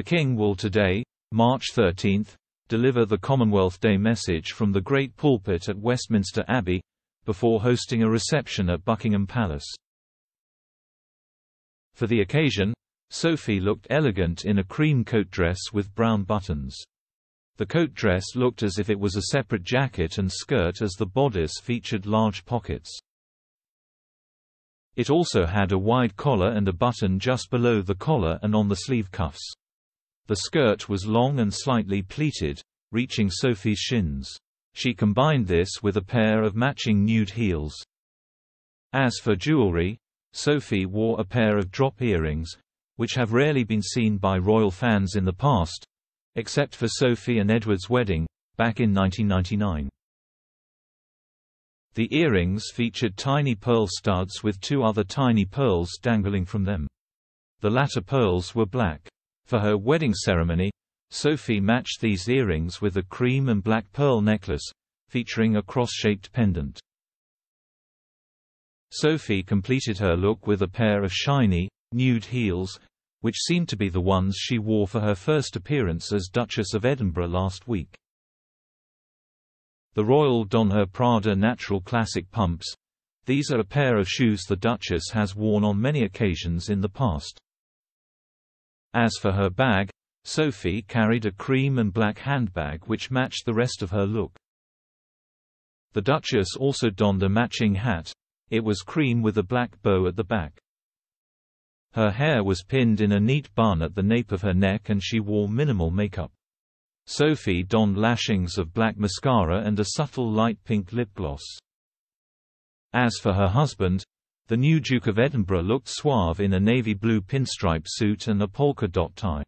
The King will today, March 13, deliver the Commonwealth Day message from the Great Pulpit at Westminster Abbey, before hosting a reception at Buckingham Palace. For the occasion, Sophie looked elegant in a cream coat dress with brown buttons. The coat dress looked as if it was a separate jacket and skirt as the bodice featured large pockets. It also had a wide collar and a button just below the collar and on the sleeve cuffs. The skirt was long and slightly pleated, reaching Sophie's shins. She combined this with a pair of matching nude heels. As for jewelry, Sophie wore a pair of drop earrings, which have rarely been seen by royal fans in the past, except for Sophie and Edward's wedding, back in 1999. The earrings featured tiny pearl studs with two other tiny pearls dangling from them. The latter pearls were black. For her wedding ceremony, Sophie matched these earrings with a cream and black pearl necklace, featuring a cross-shaped pendant. Sophie completed her look with a pair of shiny, nude heels, which seemed to be the ones she wore for her first appearance as Duchess of Edinburgh last week. The Royal don her Prada Natural Classic pumps. These are a pair of shoes the Duchess has worn on many occasions in the past. As for her bag, Sophie carried a cream and black handbag which matched the rest of her look. The Duchess also donned a matching hat. It was cream with a black bow at the back. Her hair was pinned in a neat bun at the nape of her neck and she wore minimal makeup. Sophie donned lashings of black mascara and a subtle light pink lip gloss. As for her husband, the new Duke of Edinburgh looked suave in a navy blue pinstripe suit and a polka dot tie.